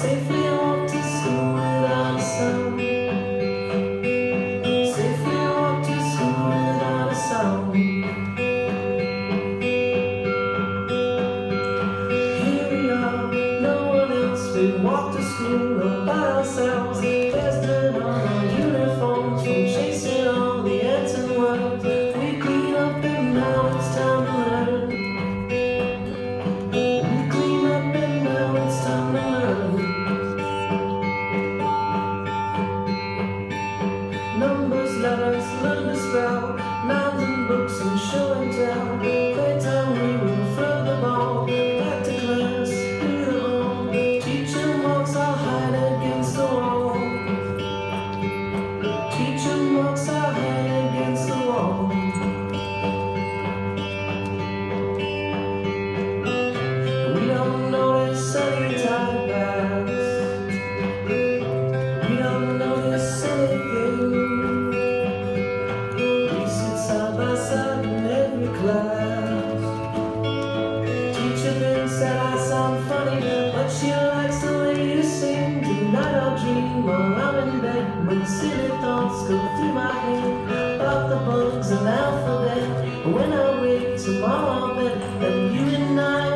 safely off to school without a sound. Safely to school without a sound. Here we are, no one else. We walk to school all by ourselves. There's on our. Teacher thinks that I sound funny, but she likes the way you sing. Tonight I'll dream while I'm in bed when silly thoughts go through my head about the books and alphabet. When I wake tomorrow, I'll you and I.